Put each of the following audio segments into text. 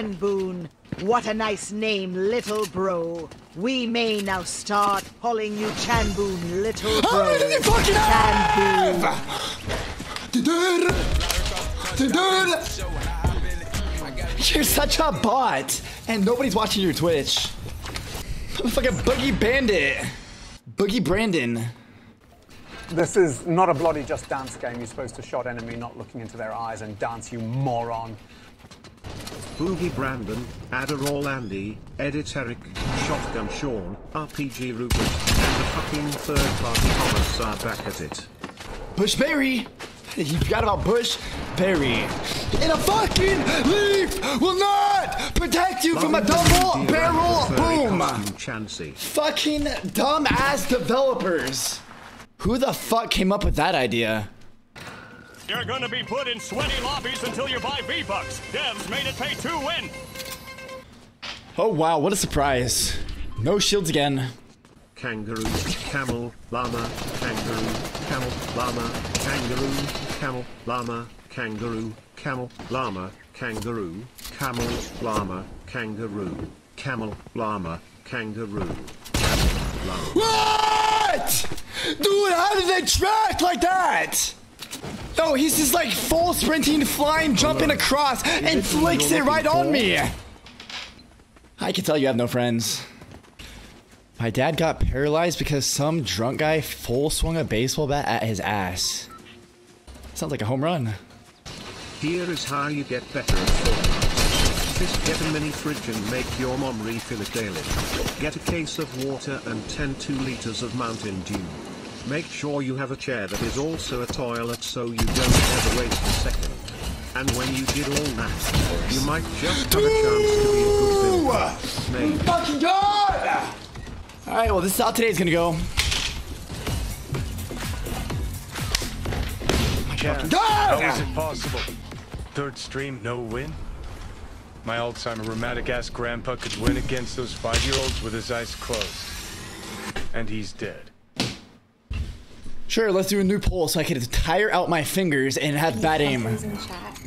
Chanboon. What a nice name, little bro. We may now start calling you Chanboon, little bro. How many did you fucking Chanboon. have? Dude! Dude! You're such a bot, and nobody's watching your Twitch. Fucking Boogie Bandit. Boogie Brandon. This is not a bloody just dance game. You're supposed to shot enemy, not looking into their eyes and dance, you moron. Boogie Brandon, Adderall Andy, Edit Eric, Shotgun Sean, RPG Rupert, and the fucking third party comments are back at it. Bush Bushberry. You forgot about Bush Berry. And a fucking leaf will not protect you from a double barrel boom. Chancy. Fucking dumbass developers. Who the fuck came up with that idea? You're gonna be put in sweaty lobbies until you buy V-Bucks. Devs made it pay to win. Oh wow, what a surprise. No shields again. Kangaroo, camel, llama, kangaroo, camel, llama, kangaroo, camel, llama, kangaroo, camel, llama, kangaroo, camel, llama, kangaroo, camel, llama, kangaroo, camel, llama. What? Dude, how did they track like that? No, he's just like full sprinting, flying, jumping across, and flicks it right on me. I can tell you have no friends. My dad got paralyzed because some drunk guy full swung a baseball bat at his ass. Sounds like a home run. Here is how you get better at Fortnite. Just get a mini fridge and make your mom refill it daily. Get a case of water and 10 2 liters of Mountain Dew. Make sure you have a chair that is also a toilet so you don't ever waste a second. And when you did all that, you might just have a chance to be a good builder. Maybe. Fucking God! Alright, well, this is how today's gonna go. Chad, God! how is it possible? Third stream, no win? My Alzheimer rheumatic ass grandpa could win against those five-year-olds with his eyes closed. And he's dead. Sure, let's do a new poll so I can tire out my fingers and have bad aim. Buttons in chat.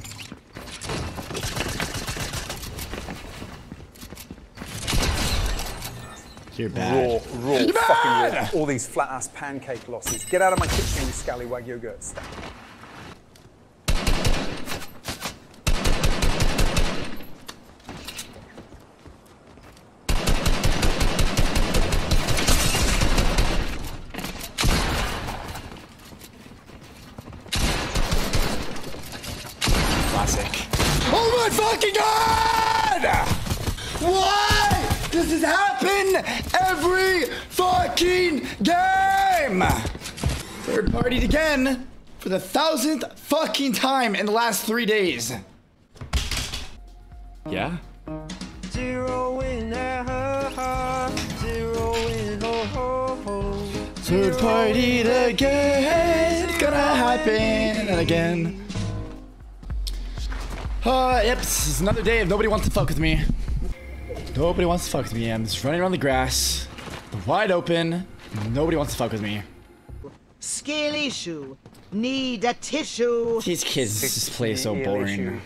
You're bad. raw, You're fucking raw. All these flat ass pancake losses. Get out of my kitchen, you scallywag yogurt. Classic. Oh my fucking god! Why does this happen every fucking game? Third partied again for the thousandth fucking time in the last three days. Yeah? Zero in zero in ho ho ho. Third partied again. It's gonna happen and again. Uh, yep, it's another day of nobody wants to fuck with me. Nobody wants to fuck with me. I'm just running around the grass, wide open. Nobody wants to fuck with me. Skill issue. Need a tissue. These kids just play so boring.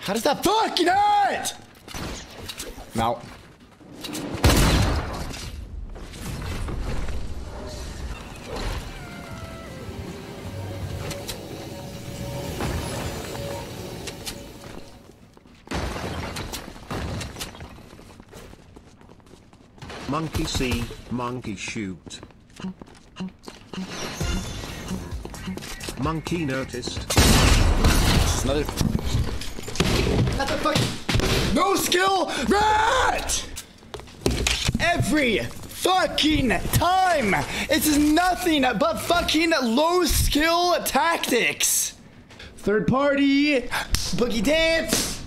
How does that fucking hurt? No. Monkey see, monkey shoot. Monkey noticed. It's another. What the fuck? No skill, rat! Every fucking time! This is nothing but fucking low skill tactics! Third party, boogie dance!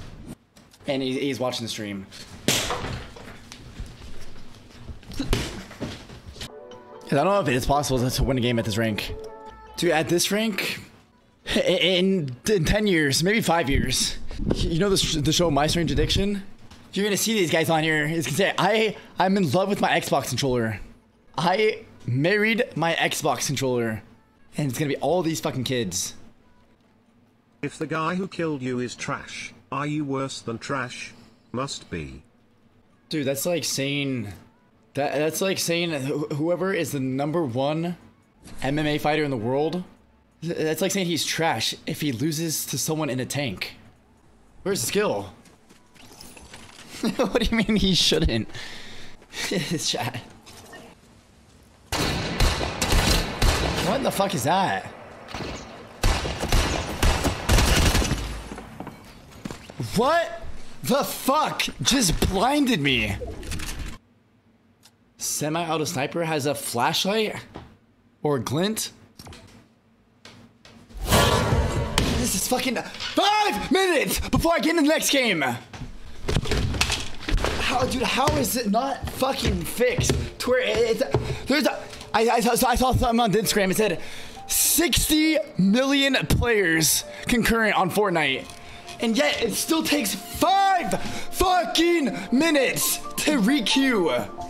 And he's watching the stream. I don't know if it's possible to win a game at this rank. Dude, at this rank, in, in 10 years, maybe 5 years, you know the, the show My Strange Addiction? You're gonna see these guys on here. It's gonna say, I, I'm in love with my Xbox controller. I married my Xbox controller. And it's gonna be all these fucking kids. If the guy who killed you is trash, are you worse than trash? Must be. Dude, that's like saying that that's like saying wh- whoever is the number one MMA fighter in the world. th- That's like saying he's trash if he loses to someone in a tank. Where's the skill? what do you mean he shouldn't? Chat. What in the fuck is that? What the fuck just blinded me? Semi-auto sniper has a flashlight or glint. This is fucking five minutes before I get in the next game. How, dude? How is it not fucking fixed? To where it's there's a I, I, saw, I saw something on Instagram. It said 60 million players concurrent on Fortnite, and yet it still takes five fucking minutes to requeue.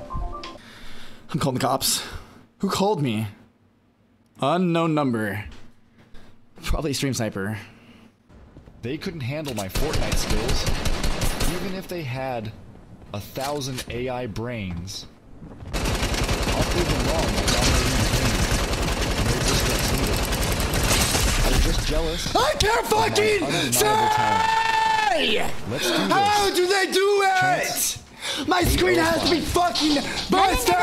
I'm calling the cops. Who called me? Unknown number. Probably Stream Sniper. They couldn't handle my Fortnite skills, even if they had a thousand AI brains. I'll prove them wrong by dominating. They're just conceited. They're just jealous. I can't fucking say! Let's do this. How do they do it? Chance. My screen has to be fucking busted!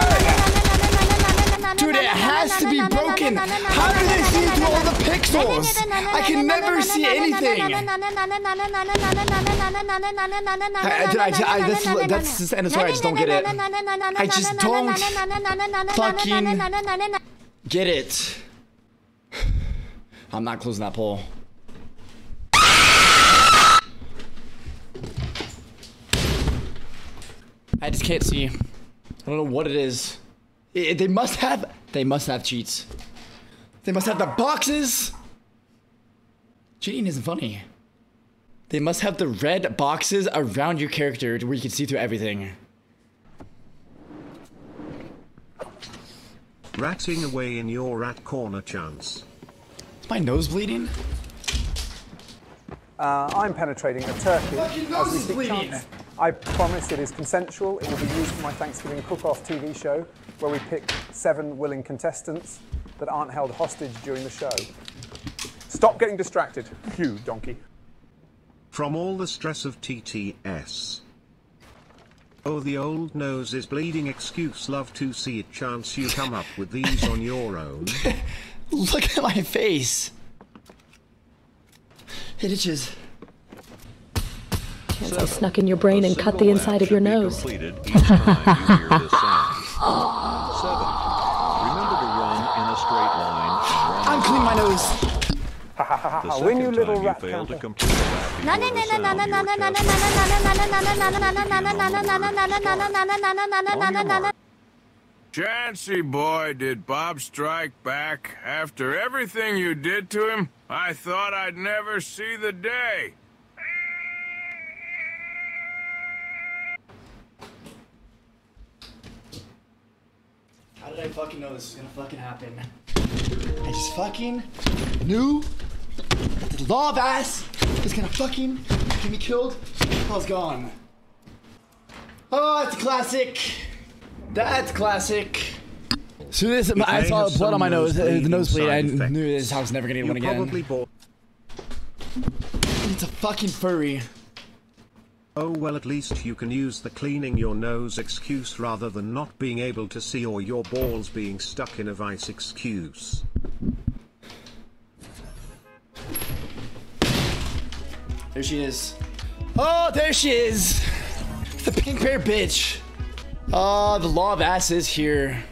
Dude, it has to be broken! How do they see through all the pixels? I can never see anything! I, I, I, I, that's, that's sorry, I just don't get it. I just don't fucking get it. I'm not closing that poll. I just can't see. I don't know what it is. I- they must have. They must have cheats. They must have the boxes. Cheating isn't funny. They must have the red boxes around your character where you can see through everything. Ratting away in your rat corner chance. Is my nose bleeding? Uh, I'm penetrating a turkey Fucking as nose we is speak bleeding. chance. I promise it is consensual. It will be used for my Thanksgiving cook-off TV show, where we pick seven willing contestants that aren't held hostage during the show. Stop getting distracted, you donkey. From all the stress of TTS. Oh, the old nose is bleeding excuse. Love to see it. Chance you come up with these on your own. Look at my face. It itches. Chance I snuck in your brain and cut the inside of your nose. Completed each time you hear this sound. Seven. Remember to run in a straight line. and run I'm cleaning my nose. The Haha, second win you time little you rat fail to camper. complete a lap, you hear the sound your chest. Chancy boy, did Bob strike back? After everything you did to him, I thought I'd never see the day. How did I fucking know this was gonna fucking happen? I just fucking knew that the law of ass is gonna fucking get me killed. I was gone. Oh, that's classic. That's classic. So this, you I saw have blood on my some nose, uh, the nosebleeding nosebleed, I effects. knew this house never gonna get one again. probably bought. It's a fucking furry. Oh well, at least you can use the cleaning your nose excuse rather than not being able to see or your balls being stuck in a vice excuse. There she is. Oh, there she is. The pink bear bitch. Oh, the law of ass is here.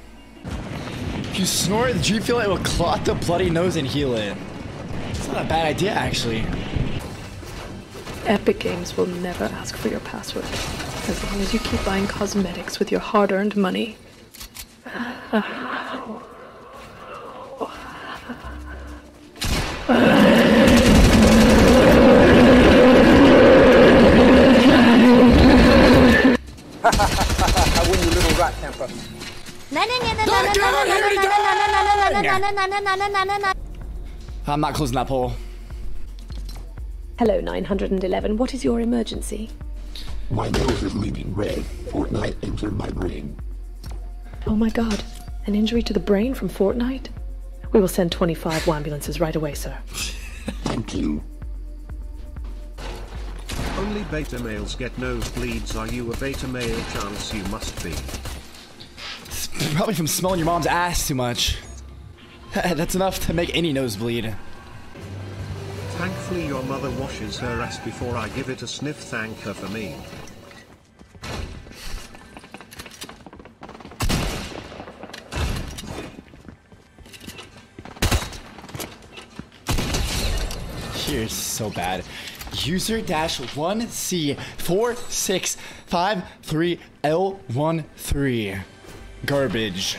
If you snort the G fuel, it will clot the bloody nose and heal it. It's not a bad idea, actually. Epic Games will never ask for your password. As long as you keep buying cosmetics with your hard earned money. I win you little rat camper. I'm not closing that poll. Hello, 911. What is your emergency? My nose is leaving red. Fortnite entered my brain. Oh my god. An injury to the brain from Fortnite? We will send 25 ambulances right away, sir. Thank you. Only beta males get nosebleeds. Are you a beta male? Chance you must be. Probably from smelling your mom's ass too much. That's enough to make any nose bleed. Thankfully, your mother washes her ass before I give it a sniff. Thank her for me. Here's so bad. User dash one C four six five three L one three. Garbage.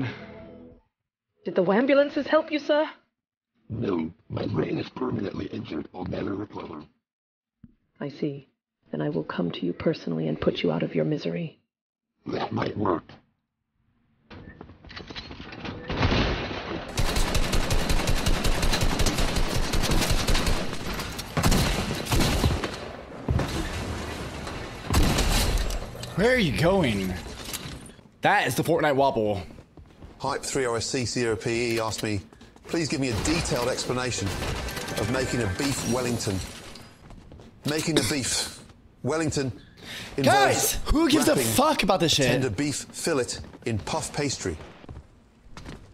Done. Did the ambulances help you, sir? No, my brain is permanently injured. I'll never recover. I see. Then I will come to you personally and put you out of your misery. That might work. Where are you going? That is the Fortnite wobble. Hype 3OSC COPE asked me, please give me a detailed explanation of making a beef Wellington. Making a beef Wellington Guys, who gives a fuck about this shit? Tender beef fillet in puff pastry.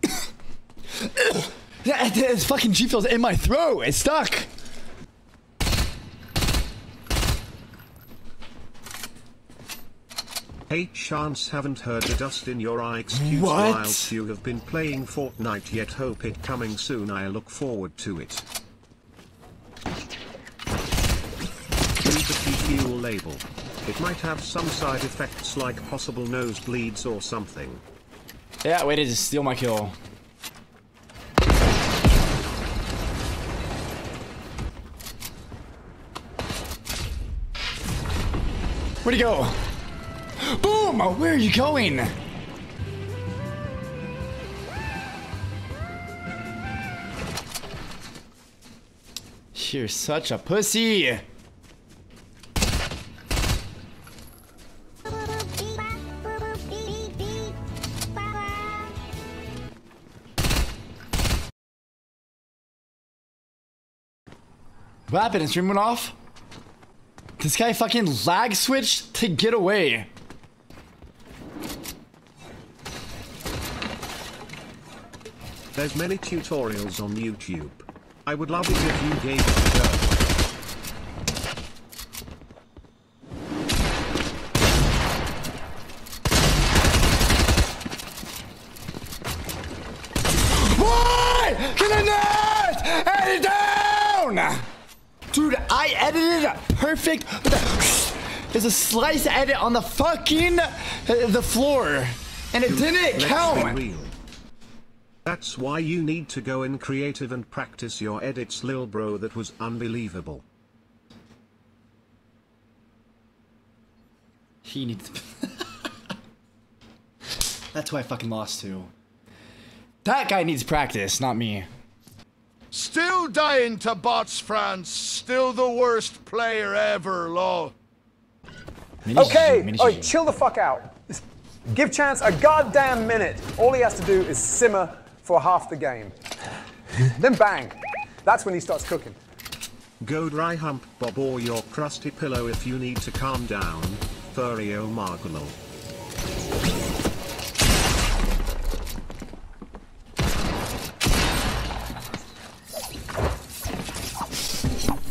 That this fucking G Fuel's in my throat. It's stuck. Hey chance haven't heard the dust in your eye excuse What? whilst you have been playing Fortnite yet hope it coming soon I look forward to it. Read the fuel label. It might have some side effects like possible nosebleeds or something. Yeah, way to just steal my kill. Where'd he go? Boom! Oh, where are you going? You're such a pussy. What happened? His stream went off? This guy fucking lag switched to get away. There's many tutorials on YouTube. I would love it if you gave it a go. Why? Can I not edit down? Dude, I edited it perfect. There's a slice edit on the fucking uh, the floor, and it didn't count. Be real. That's why you need to go in creative and practice your edits lil bro that was unbelievable. He needs. That's who I fucking lost to. That guy needs practice, not me. Still dying to bots, France. Still the worst player ever, law. Okay, oh, chill the fuck out. Give Chance a goddamn minute. All he has to do is simmer for half the game. then bang. That's when he starts cooking. Go dry hump Bob or your crusty pillow if you need to calm down. Furio Margulo.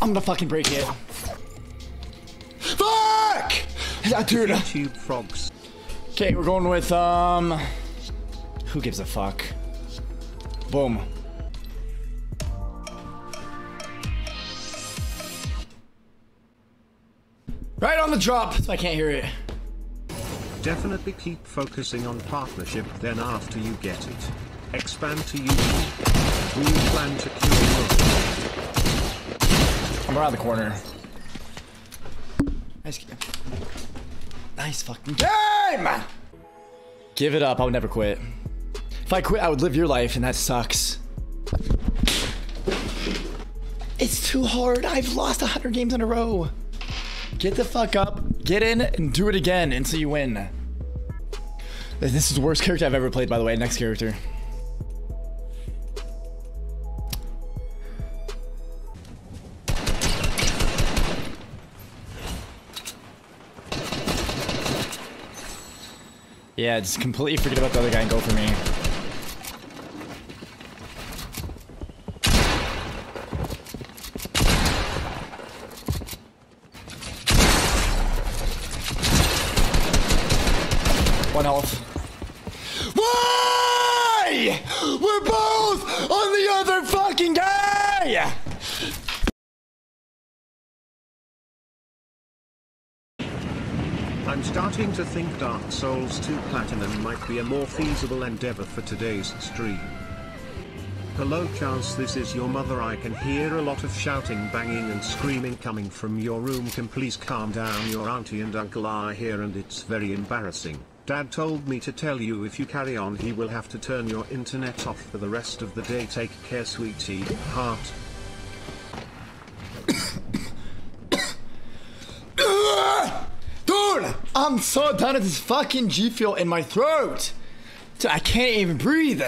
I'm gonna fucking break it. Fuck! Yeah, dude. YouTube frogs. Okay, we're going with um. Who gives a fuck? Boom. Right on the drop, so I can't hear it. Definitely keep focusing on partnership then after you get it. Expand to YouTube. Do you plan to kill I'm around the corner. Nice game. Nice fucking game! Give it up, I would never quit. If I quit, I would live your life, and that sucks. It's too hard. I've lost 100 games in a row. Get the fuck up, get in, and do it again until you win. This is the worst character I've ever played, by the way. Next character. Yeah, just completely forget about the other guy and go for me. One health. Why? We're both on the other fucking guy! I'm starting to think Dark Souls 2 Platinum might be a more feasible endeavor for today's stream. Hello Chance this is your mother I can hear a lot of shouting banging and screaming coming from your room can please calm down your auntie and uncle are here and it's very embarrassing. Dad told me to tell you if you carry on he will have to turn your internet off for the rest of the day take care sweetie, heart. Dude, I'm so done with this fucking G Fuel in my throat. Dude, I can't even breathe.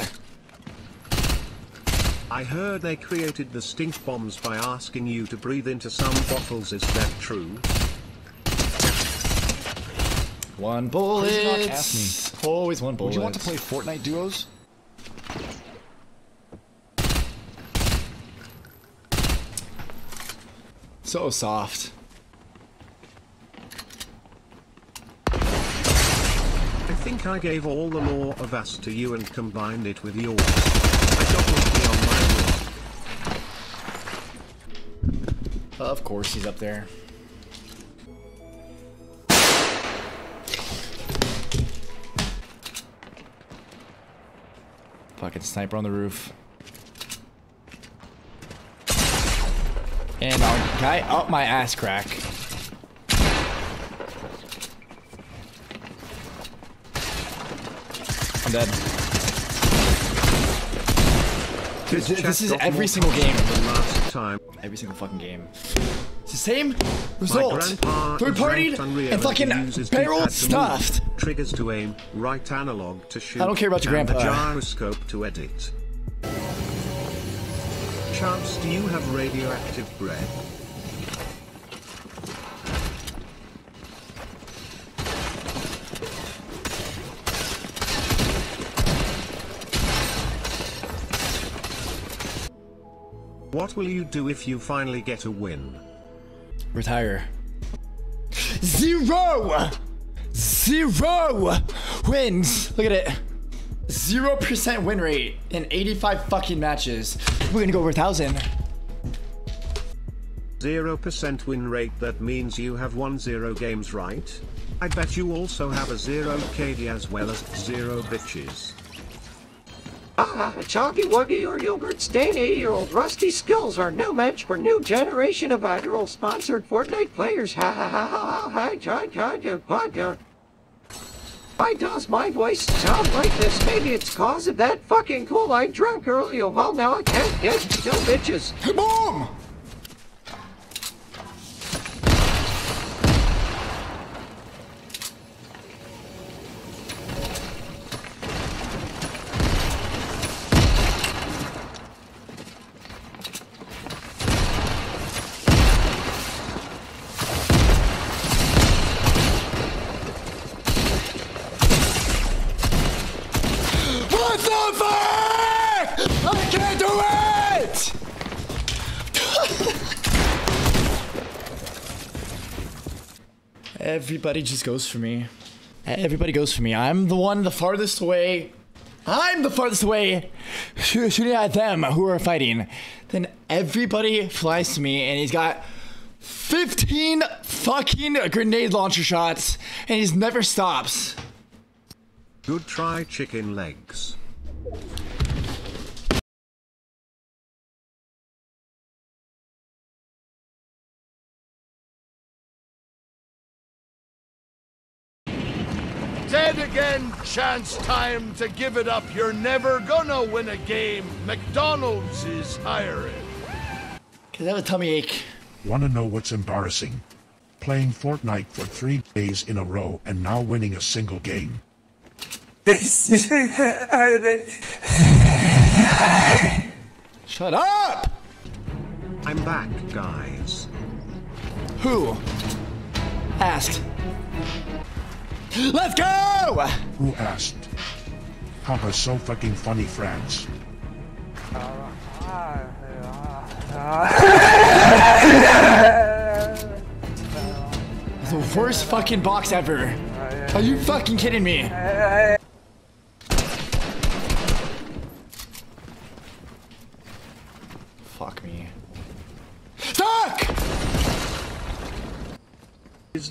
I heard they created the stink bombs by asking you to breathe into some bottles is that true? One bullet. Please not Always one bullet. Would you want to play Fortnite duos? So soft. I think I gave all the lore of us to you and combined it with yours. I doubled me on my Of course he's up there. Fucking sniper on the roof. And I'll guy up my ass crack. I'm dead. This this is every single game. last time. Every single fucking game. It's the same result. Third partied and fucking barrel stuffed. Triggers to aim, right analog to shoot. I don't care about your grandpa. gyroscope to edit. Chance, do you have radioactive bread? What will you do if you finally get a win? Retire. Zero! Zero wins! Look at it. Zero percent win rate in 85 fucking matches. We're gonna go over a thousand. 0% win rate that means you have won 0 games right? I bet you also have a 0 KD as well as 0 bitches. Ah, Choggy Wuggy or Yogurt Stain 80-year-old rusty skills are no match for new generation of viral sponsored Fortnite players. Ha ha ha ha ha ha John John John John John. Why does my voice sound like this? Maybe it's cause of that fucking cool I drank earlier. Well, now I can't get no bitches. Boom! Everybody just goes for me. Everybody goes for me. I'm the one the farthest away. I'm the farthest away shoo- shooting at them who are fighting. Then everybody flies to me and he's got 15 fucking grenade launcher shots, and he never stops. Good try chicken legs. Dead again, chance time to give it up. You're never gonna win a game. McDonald's is hiring. Cause I have a tummy ache. Want to know what's embarrassing? Playing Fortnite for three days in a row and now winning a single game. Shut up! I'm back, guys. Who? Asked. Let's go! Who asked? Papa's so fucking funny, France. The worst fucking box ever. Are you fucking kidding me? Fuck me. Suck! Is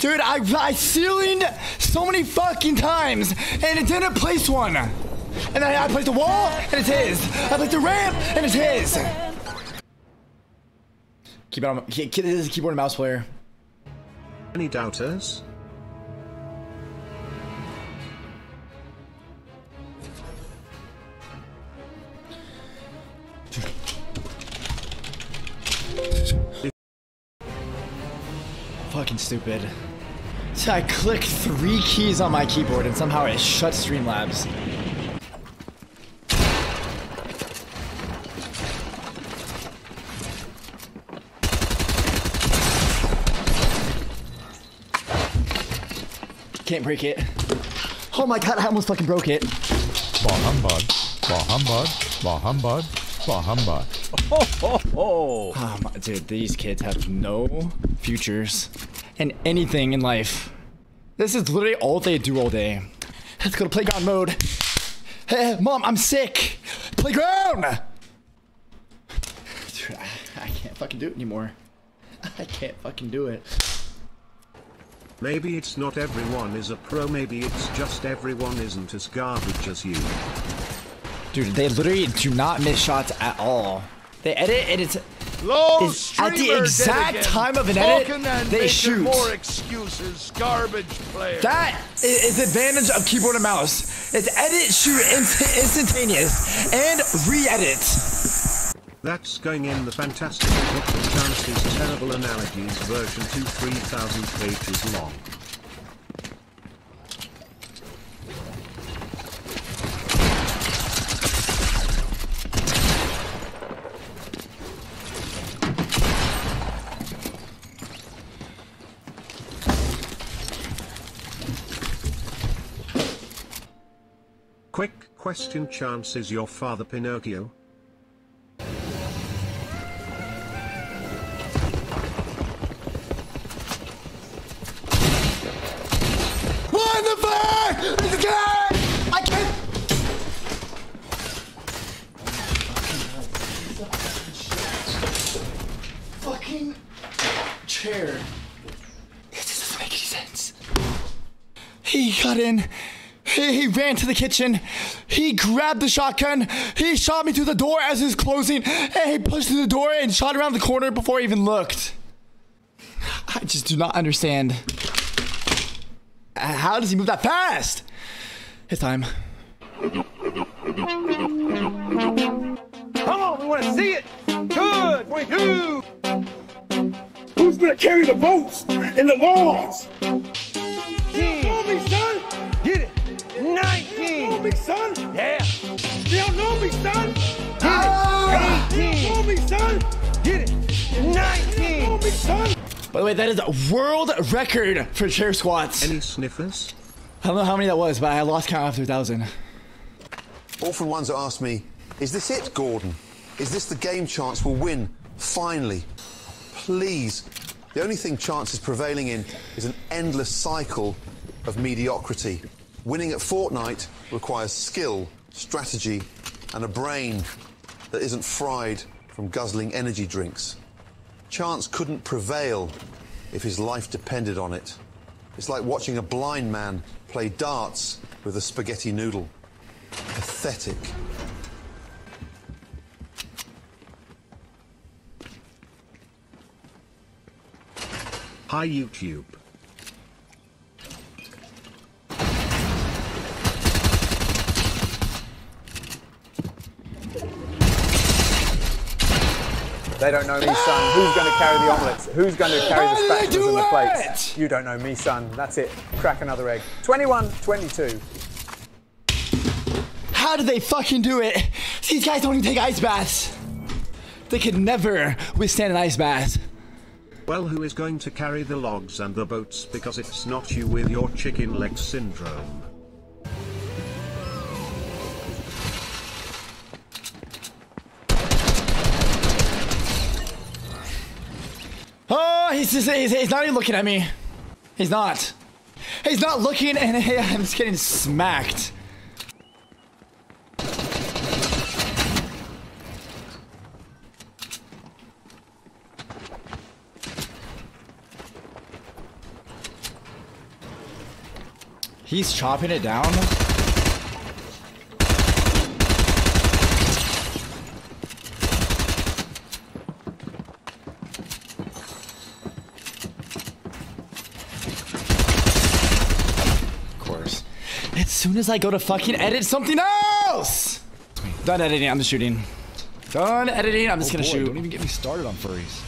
Dude, I, I ceilinged so many fucking times and it didn't place one. And then I placed a wall and it's his. I placed a ramp and it's his. Keep it on. This is a keyboard and mouse player. Any doubters? Fucking stupid. So I click three keys on my keyboard and somehow it shuts Streamlabs. Can't break it. Oh my god, I almost fucking broke it. Bah humbug. Bah humbug. Bah humbug. Bah humbug. Ho, ho, ho. Oh my, dude, these kids have no futures in anything in life. This is literally all they do all day. Let's go to playground mode. Hey, mom, I'm sick. Playground! Dude, I, I can't fucking do it anymore. I can't fucking do it. Maybe it's not everyone is a pro, maybe it's just everyone isn't as garbage as you. Dude, they literally do not miss shots at all. They edit and it's, Low it's at the exact again. time of an Talking edit, they shoot. more excuses. Garbage player. That i- is advantage of keyboard and mouse. It's edit, shoot, inst- instantaneous, and re-edit. That's going in the fantastic book of Chance's Terrible Analogies version 2 3000 pages long. Quick question Chance is your father Pinocchio? What the fuck? This is good! I can't. Fucking chair. It doesn't make any sense. He got in. He, he ran to the kitchen. He grabbed the shotgun. He shot me through the door as it was closing. And he pushed through the door and shot around the corner before I even looked. I just do not understand. How does he move that fast? It's time. Come on, we want to see it. Good, 22. Who's gonna carry the boats and the logs? 19. Know me, son? Yeah. You don't know me, son? Ah. Get it. 18. Know me, son? Get it. 19. Know me, son? By the way, that is a world record for chair squats. Any sniffers? I don't know how many that was, but I lost count after a thousand. Often ones that ask me, is this it, Gordon? Is this the game chance we'll win? Finally. Please. The only thing chance is prevailing in is an endless cycle of mediocrity. Winning at Fortnite requires skill, strategy, and a brain that isn't fried from guzzling energy drinks. Chance couldn't prevail if his life depended on it. It's like watching a blind man play darts with a spaghetti noodle. Pathetic. Hi YouTube. They don't know me, son. Who's going to carry the omelets? Who's going to carry the spatulas do and the it? plates? You don't know me, son. That's it. Crack another egg. 21 22. How do they fucking do it? These guys don't even take ice baths. They could never withstand an ice bath. Well, who is going to carry the logs and the boats because it's not you with your chicken leg syndrome? He's just, he's, he's not even looking at me. He's not. He's not looking and I'm just getting smacked. He's chopping it down. Of course. As soon as I go to fucking edit something else! Done editing, I'm just shooting. Done editing, I'm just Oh gonna boy, shoot. Don't even get me started on furries.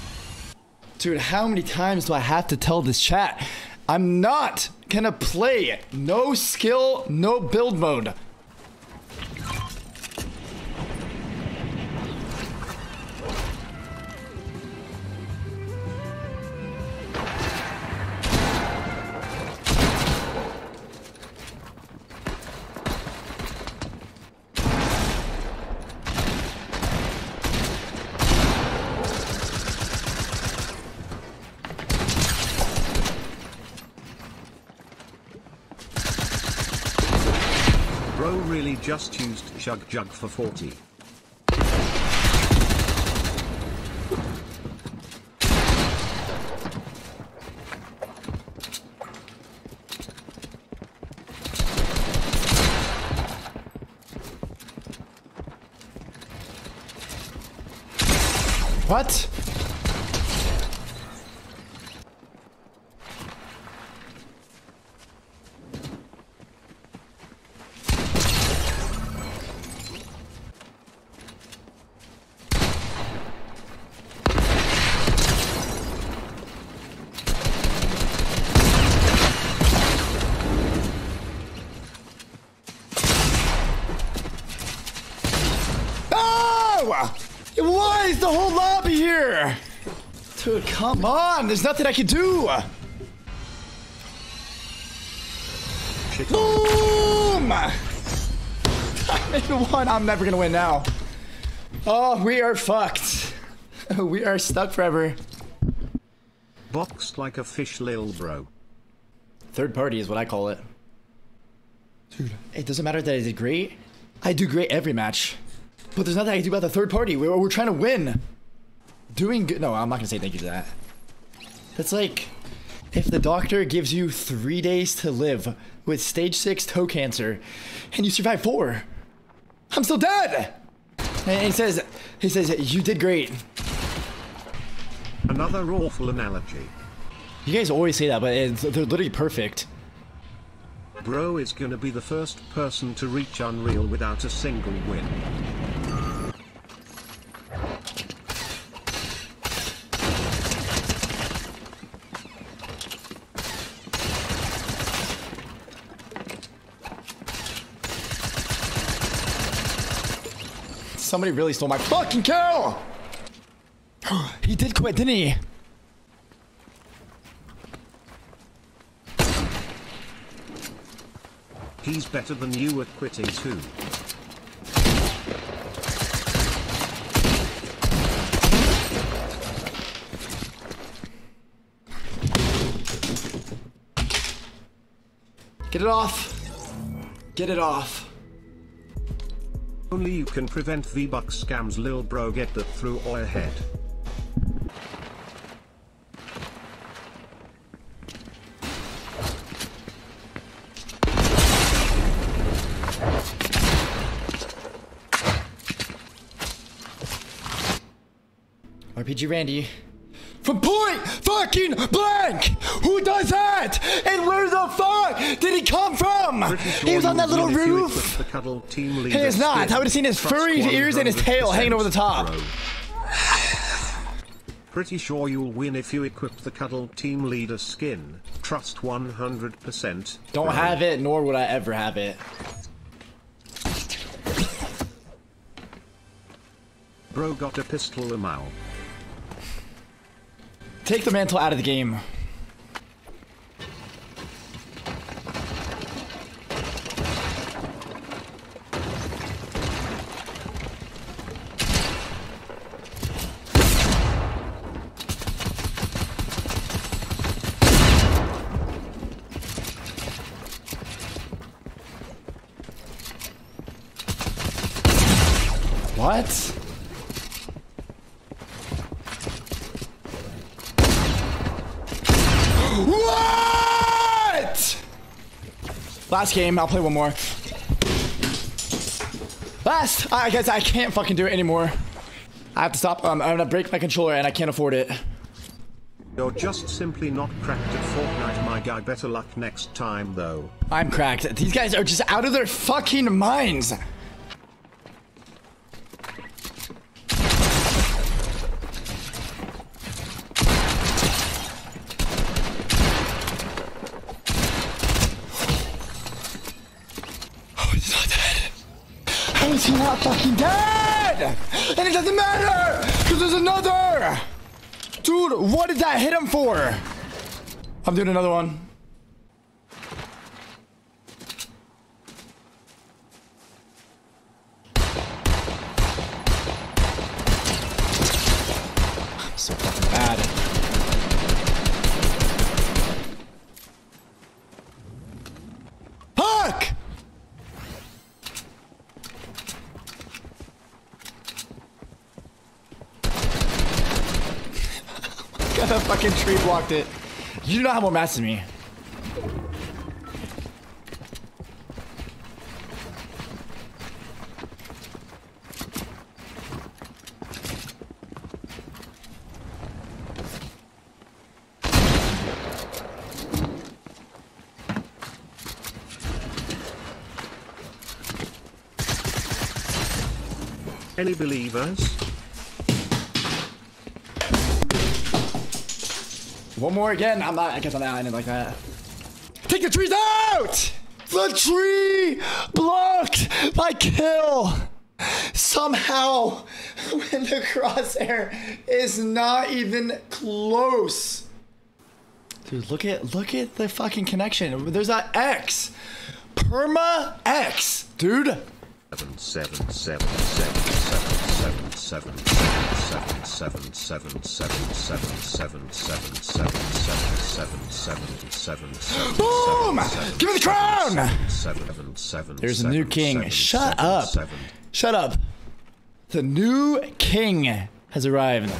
Dude, how many times do I have to tell this chat? I'm not gonna play no skill, no build mode. Just used Chug Jug for 40. What? Oh! Why is the whole lobby here? Dude, come on. There's nothing I can do. Boom! One, I'm never gonna win now. Oh, we are fucked. We are stuck forever. Boxed like a fish, lil bro. Third party is what I call it. Dude, it doesn't matter that I did great. I do great every match. But there's nothing I can do about the third party. We're, we're trying to win. Doing good. No, I'm not going to say thank you to that. That's like if the doctor gives you three days to live with stage six toe cancer and you survive four. I'm still dead. And he says, he says, you did great. Another awful analogy. You guys always say that, but it's, they're literally perfect. Bro is gonna be the first person to reach Unreal without a single win. Somebody really stole my fucking kill! he did quit, didn't he? He's better than you at quitting too. Get it off. Get it off. Only you can prevent V-Buck scams lil bro get that through or head. RPG Randy. From point fucking blank! Who does that? And where the fuck did he come from? he was on that little roof. The cuddle team He leader is not. I would have seen his furry ears and his tail hanging over the top. Pretty sure you'll win if you equip the cuddle team leader skin. Trust 100%. Don't bro. have it, nor would I ever have it. Bro got a pistol a mal. Take the mantle out of the game. What? What? Last game, I'll play one more. Last! I guess I can't fucking do it anymore. I have to stop. Um, I'm gonna break my controller and I can't afford it. You're just simply not cracked at Fortnite, my guy. Better luck next time, though. I'm cracked. These guys are just out of their fucking minds. Oh, he's not dead. How is he not fucking dead? And it doesn't matter because there's another. Dude, what did that hit him for? I'm doing another one. So fucking bad. Fuck! Got that fucking tree blocked it. You do not have more mats than me. Any believers? One more again. I'm not. I guess I'm not ending like that. Take the trees out. The tree blocked my kill. Somehow, when the crosshair is not even close. Dude, look at look at the fucking connection. There's a X. Perma X, dude. Seven seven seven seven seven seven seven seven seven seven seven seven seven seven seven seven seven seven Boom! Give me the crown! Seven seven. There's a new king. seven, Shut seven, up. seven. Shut up. The new king has arrived.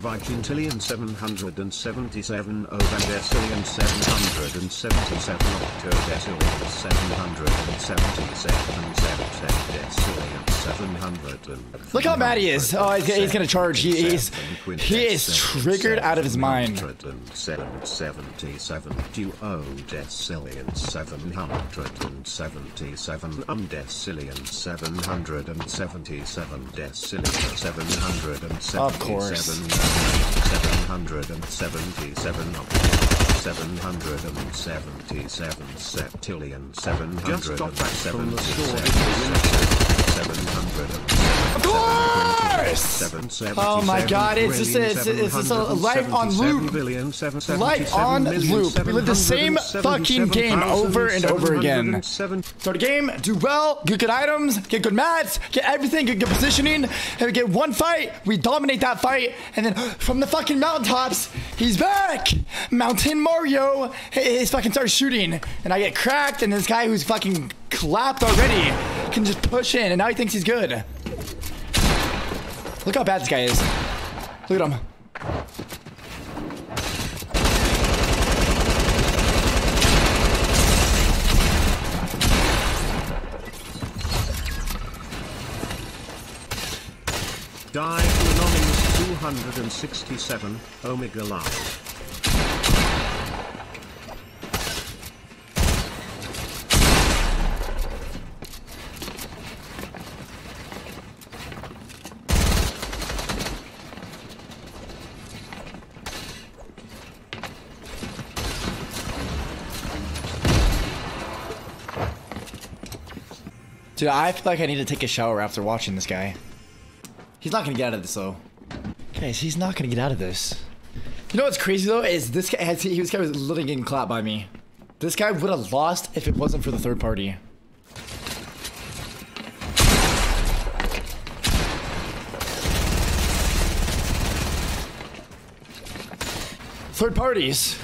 Vigintillion 777 Novendecillion 777 Octodecillion 777 Septendecillion 700 Look how mad he is. Oh, he's, he's gonna charge. He, he's he is triggered out of his mind. 777 duodecillion 777 undecillion 777 decillion 777 Of course. 777 777 septillion 777 Just got back from the store. Of course! Oh my god, it's just a, it's, it's just a life on loop. Life on loop. We live the same fucking game over and over again. Start a game, do well, get good items, get good mats, get everything, get good positioning, and we get one fight, we dominate that fight, and then from the fucking mountaintops, he's back! Mountain Mario, he's fucking starts shooting, and I get cracked, and this guy who's fucking clapped already can just push in, and now he thinks he's good. Look how bad this guy is. Look at him. Die Anonymous 267, Omega Live. Dude, I feel like I need to take a shower after watching this guy. He's not gonna get out of this though. Guys, he's not gonna get out of this. You know what's crazy though is this guy has he was literally getting clapped by me. This guy would have lost if it wasn't for the third party. Third parties.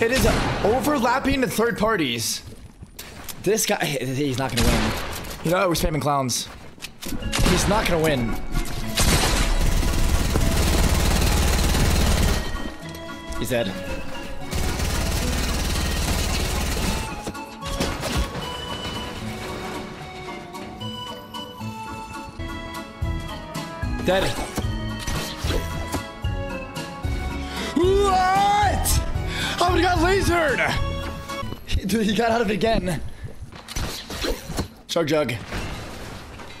It is overlapping the third parties. This guy, he's not gonna win. You know, we're spamming clowns. He's not gonna win. He's dead. Dead. What? Oh, he got lasered! Dude, he got out of it again. Chug jug.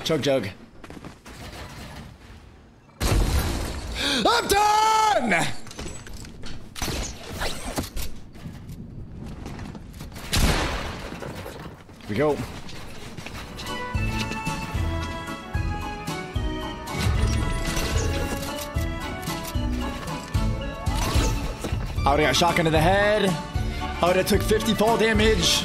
Chug jug. I'm done! Here we go. I would've got shotgun to the head. I would've took 50 fall damage.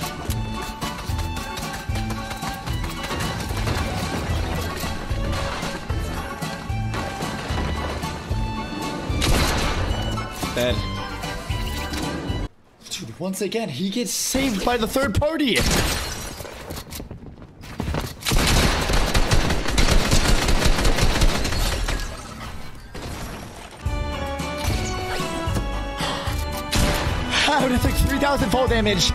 Once again, he gets saved by the third party. How did it take 3,000 fall damage?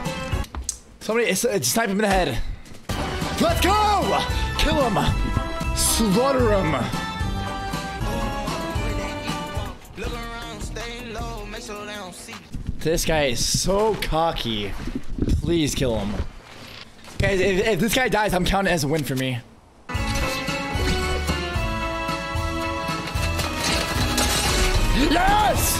Somebody, snipe him in the head. Let's go! Kill him! Slaughter him! This guy is so cocky. Please kill him. Guys, if, if this guy dies, I'm counting as a win for me. Yes!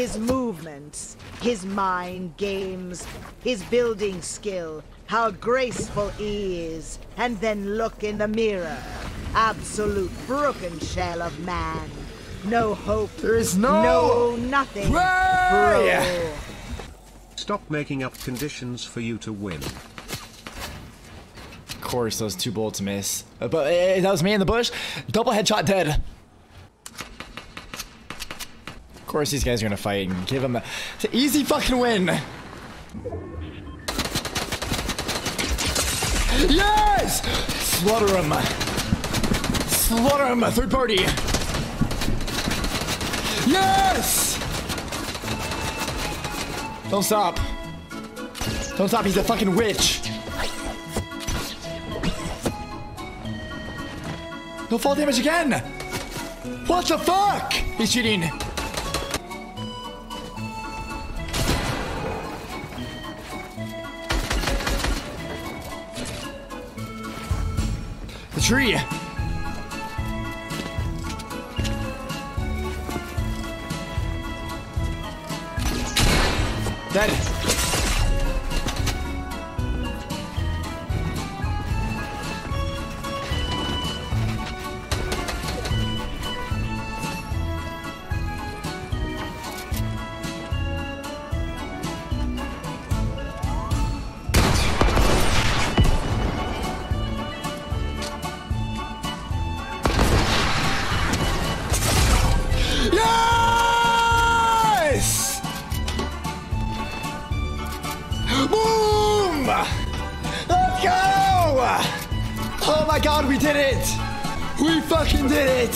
His movements, his mind games, his building skill, how graceful he is, and then look in the mirror. Absolute broken shell of man. No hope. There is no... No nothing. Hooray! Stop making up conditions for you to win. Of course, those two bullets miss. Uh, But uh, that was me in the bush. Double headshot dead. Of course, these guys are gonna fight and give him a, it's an easy fucking win. Yes! Slaughter him. Slaughter him. Third party. Yes! Don't stop. Don't stop. He's a fucking witch. No fall damage again. What the fuck? He's cheating. Tree. Dead. God, we did it! We fucking did it!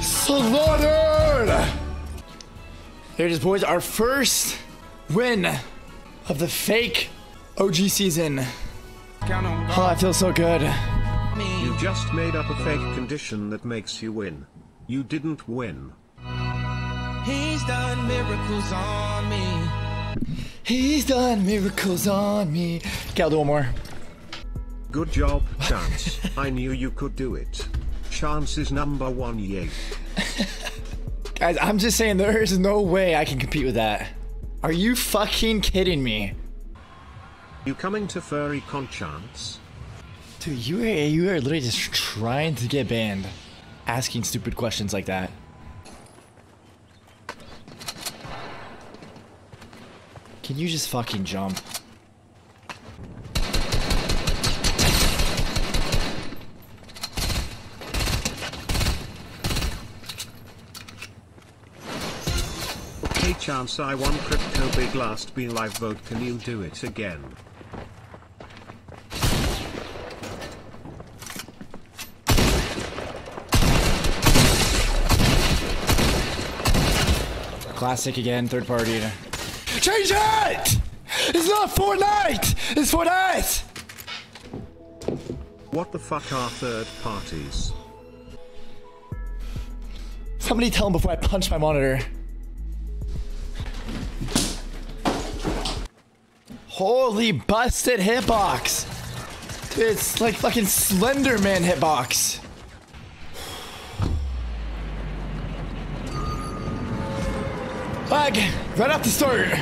Slaughtered! Here it is, boys. Our first win of the fake OG season. Oh, I feel so good. You just made up a fake condition that makes you win. You didn't win. He's done miracles on me. He's done miracles on me. Okay, I'll do one more. Good job, Chance. I knew you could do it. Chance is number one, yay. Guys, I'm just saying there is no way I can compete with that. Are you fucking kidding me? You coming to Furry Con Chance? Dude, you are, you are literally just trying to get banned. Asking stupid questions like that. Can you just fucking jump? Chance, I won Crypto Big Last Be Live vote. Can you do it again? Classic again, third party. Change it! It's not Fortnite! It's Fortnite! What the fuck are third parties? Somebody tell him before I punch my monitor. Holy busted hitbox! It's like fucking Slender Man hitbox. Lag, right off the start.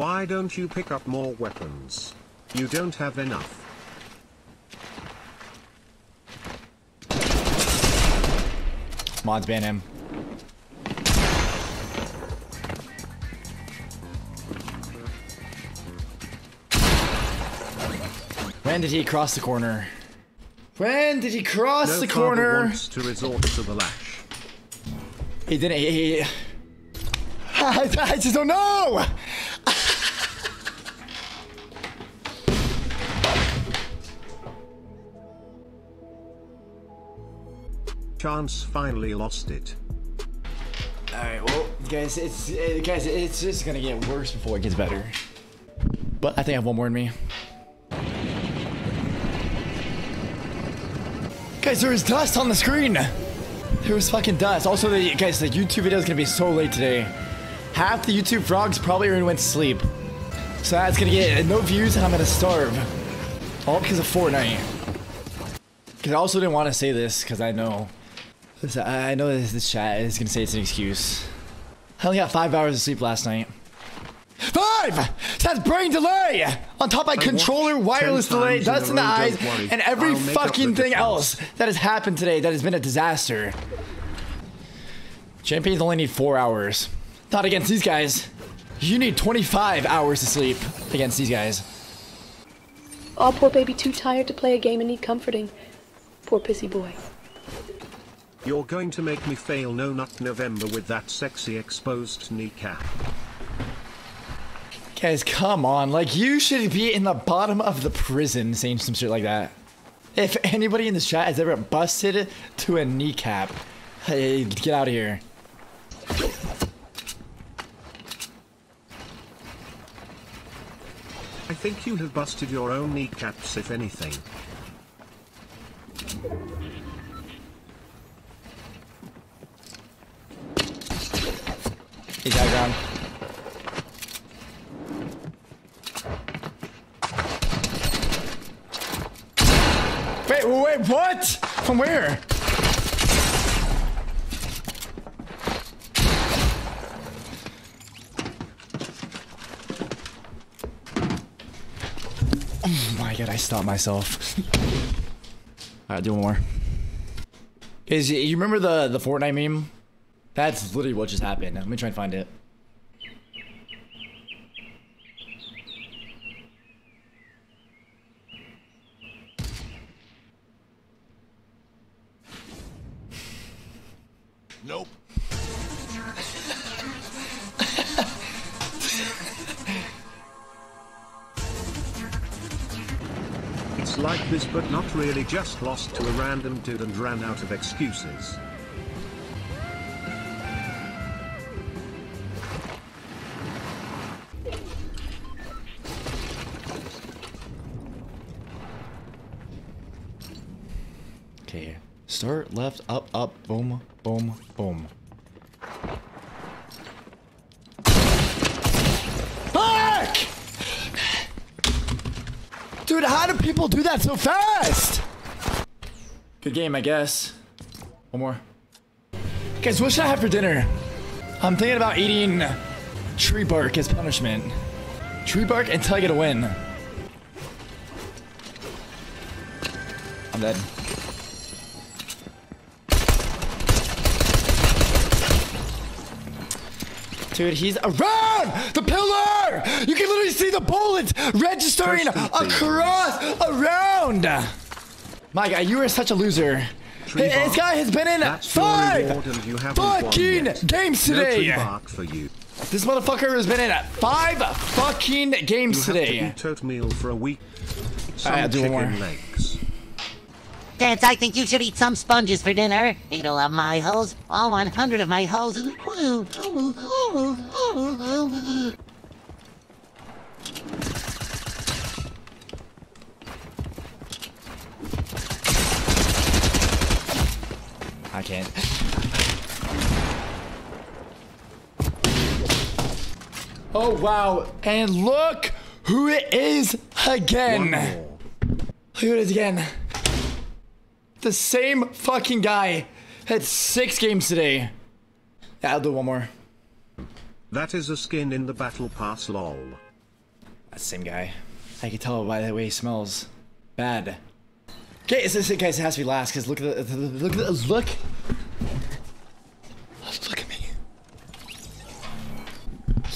Why don't you pick up more weapons? You don't have enough. Mods ban him. When did he cross the corner? When did he cross no the corner? wants to resort to the lash. He didn't. He, he, I, I just don't know. Chance finally lost it. All right, well, guys, it's uh, guys, it's just gonna get worse before it gets better. But I think I have one more in me. Guys, there is dust on the screen. There was fucking dust. Also, the guys, the YouTube video is gonna be so late today. Half the YouTube frogs probably already went to sleep. So that's gonna get no views and I'm gonna starve. All because of Fortnite. Because I also didn't want to say this because I know. This- I know this, this chat is gonna say it's an excuse. I only got five hours of sleep last night. Five! That's brain delay! On top of my I controller, wireless delay, times in dust in the eyes, and every I'll make up fucking thing else that has happened today that has been a disaster. Champions only need four hours. Not against these guys. You need 25 hours to sleep against these guys. Oh, poor baby, too tired to play a game and need comforting. Poor pissy boy. You're going to make me fail No Nut November with that sexy exposed kneecap. Guys, come on. Like, you should be in the bottom of the prison saying some shit like that. If anybody in this chat has ever busted to a kneecap, hey, get out of here. I think you have busted your own kneecaps if anything. He's high ground. Wait, wait, what? From where? Oh my god, I stopped myself. Alright, do one more. Is you remember the the Fortnite meme? That's literally what just happened. Let me try and find it. Nope. It's like this but not really just lost to a random dude and ran out of excuses. Left, up, up, boom, boom, boom. Fuck! Dude, how do people do that so fast? Good game, I guess. One more. Guys, what should I have for dinner? I'm thinking about eating tree bark as punishment. Tree bark until I get a win. I'm dead. Dude, he's around the pillar! You can literally see the bullets registering across around! My God, you are such a loser. Hey, This guy has been in That's five reward and you haven't won fucking games today. tree bark for you. This motherfucker has been in five fucking games You have to today. eat for a week. Some I'll do one more. legs. Dance, I think you should eat some sponges for dinner. Eat all of my hoes, all 100 of my hoes. I can't. Oh wow! And look who it is again. Look who it is again. The same fucking guy had six games today. Yeah, I'll do one more. That is a skin in the battle pass lol. That same guy. I can tell by the way he smells. Bad. Okay, this, this guys has to be last because look at the, the look at the look. Look at me.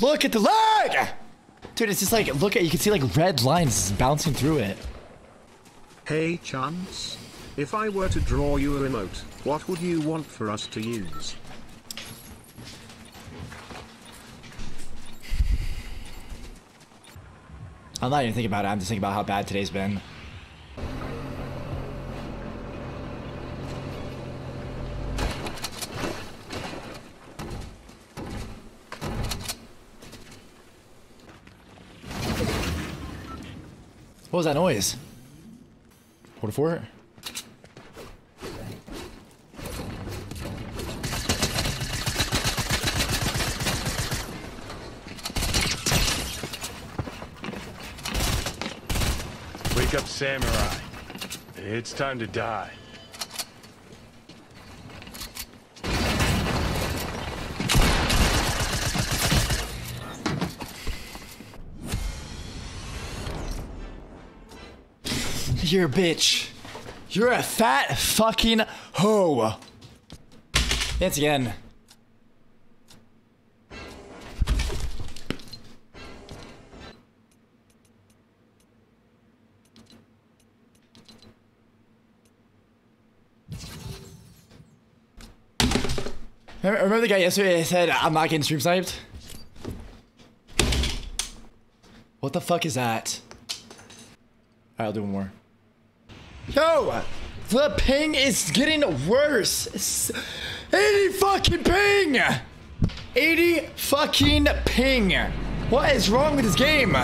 Look at the leg! Dude, it's just like look at you can see like red lines bouncing through it. Hey Chance, if I were to draw you a remote, what would you want for us to use? I'm not even thinking about it. I'm just thinking about how bad today's been. What was that noise? Four? Wake up, samurai. It's time to die. You're a bitch. You're a fat fucking hoe. Once again. The guy yesterday said, I'm not getting stream sniped? What the fuck is that? Alright, I'll do one more. Yo! The ping is getting worse! It's 80 fucking ping! 80 fucking ping! What is wrong with this game?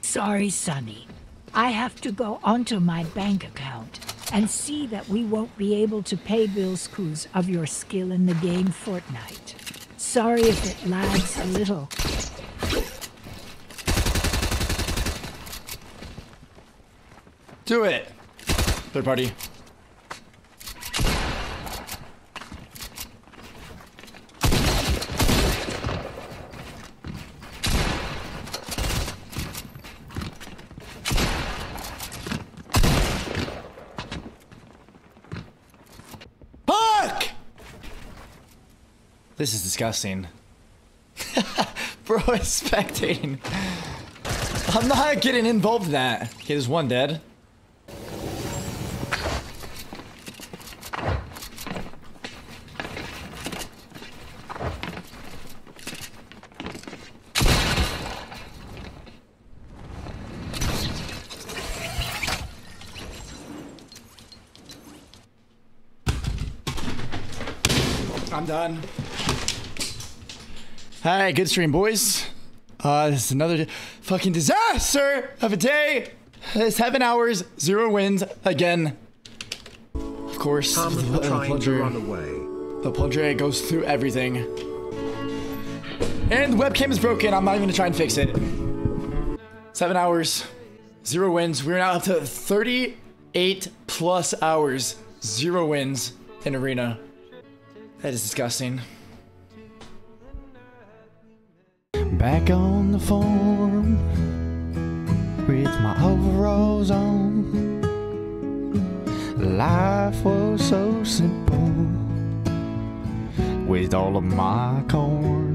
Sorry, Sonny. I have to go onto my bank account and see that we won't be able to pay bills Cruz of your skill in the game Fortnite. Sorry if it lags a little. Do it. Third party. Fuck! This is disgusting. Bro is spectating. I'm not getting involved in that. Okay, there's one dead. I'm done. Hi, good stream, boys. Uh, this is another fucking disaster of a day. Seven hours, zero wins again. Of course, the, the plunger, the plunger goes through everything. And the webcam is broken. I'm not even gonna try and fix it. Seven hours, zero wins. We're now up to 38 plus hours, zero wins in arena. That is disgusting. Back on the farm with my overalls on. Life was so simple with all of my corn.